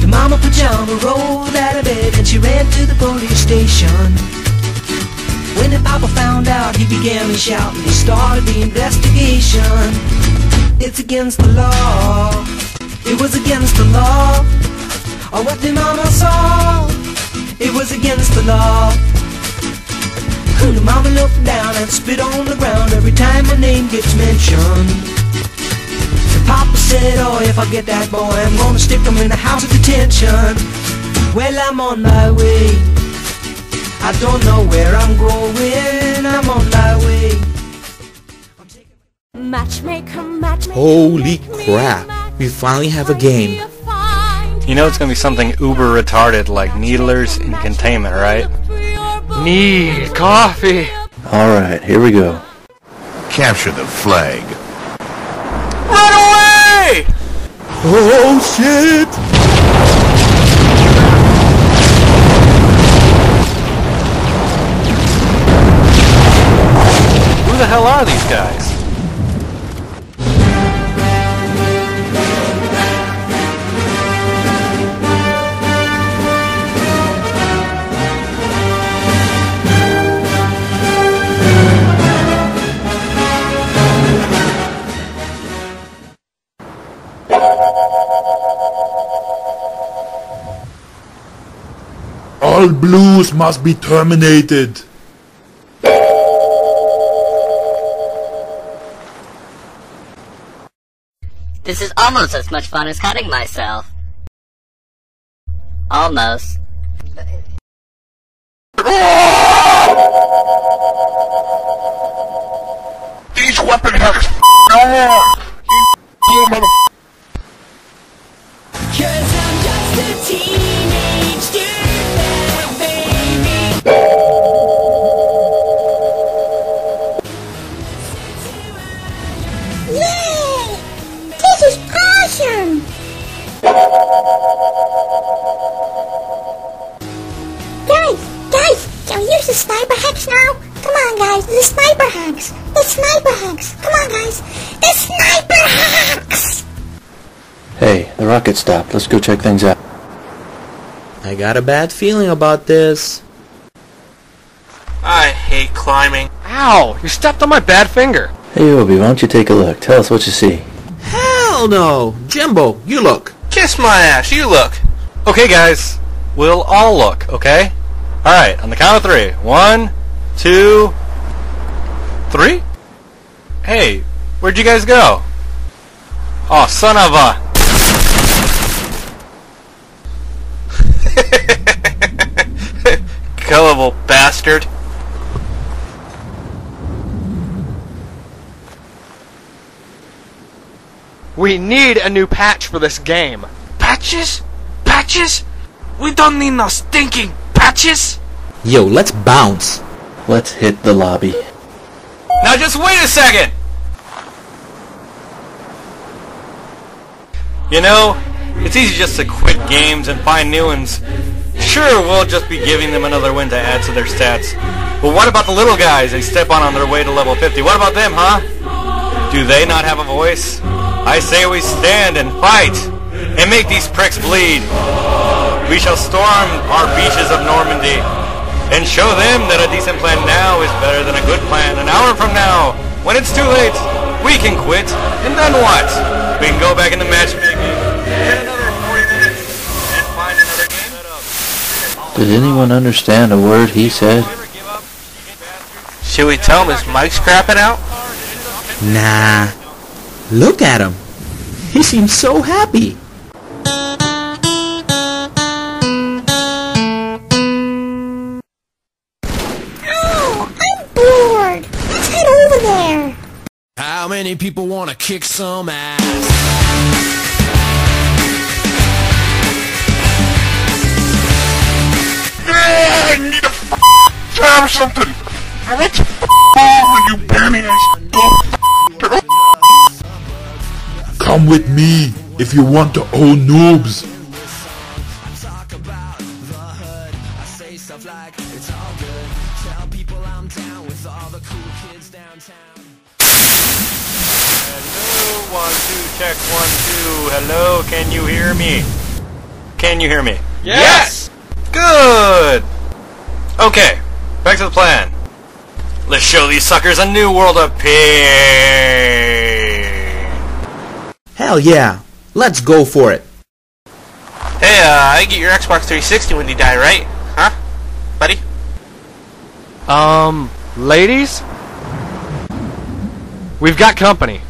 The mama pajama rolled out of bed and she ran to the police station. When the papa found out, he began to shout and he started the investigation. It's against the law. It was against the law. Or what the mama saw. It was against the law. The mama looked down and spit on the ground every time her name gets mentioned. The papa said, oh, if I get that boy, I'm gonna stick him in the house of detention. Well, I'm on my way. I don't know where I'm going. I'm on my way. Matchmaker, matchmaker. Holy crap. We finally have a game. You know it's gonna be something uber retarded like Needlers in Containment, right? Need coffee. Alright, here we go. Capture the flag. Run away! Oh shit! Who the hell are these guys? All blues must be terminated. This is almost as much fun as cutting myself. Almost. These weapon hacks Guys, guys, can we use the sniper hacks now? Come on, guys, the sniper hacks! The sniper hacks! Come on, guys! The sniper hacks! Hey, the rocket stopped. Let's go check things out. I got a bad feeling about this. I hate climbing. Ow! You stepped on my bad finger. Hey, Obie, why don't you take a look? Tell us what you see. Hell no! Jimbo, you look. Kiss my ass. You look. Okay, guys, we'll all look, okay? Alright, on the count of three. One, two, three? Hey, where'd you guys go? Oh, son of a... Gullible bastard. We need a new patch for this game. Patches? Patches? We don't need no stinking patches! Yo, let's bounce. Let's hit the lobby. Now just wait a second! You know, it's easy just to quit games and find new ones. Sure, we'll just be giving them another win to add to their stats. But what about the little guys they step on on their way to level 50? What about them, huh? Do they not have a voice? I say we stand and fight and make these pricks bleed. We shall storm our beaches of Normandy and show them that a decent plan now is better than a good plan an hour from now. When it's too late, we can quit. And then what? We can go back into matchmaking, get another 40 minutes, and find another game setup. Did anyone understand a word he said? Ever give up, you bastard? Should we tell him his mic's crapping out? Nah. Look at him. He seems so happy. Oh, I'm bored! Let's head over there! How many people want to kick some ass? I need a f- job or something. I want to f- over you banny ass Come with me if you want to own noobs. Hello, one, two, check, one, two. Hello, can you hear me? Can you hear me? Yes! Good! Okay, back to the plan. Let's show these suckers a new world of pain. Hell yeah. Let's go for it. Hey, uh, I get your Xbox 360 when you die, right? Huh? Buddy? Um, ladies? We've got company.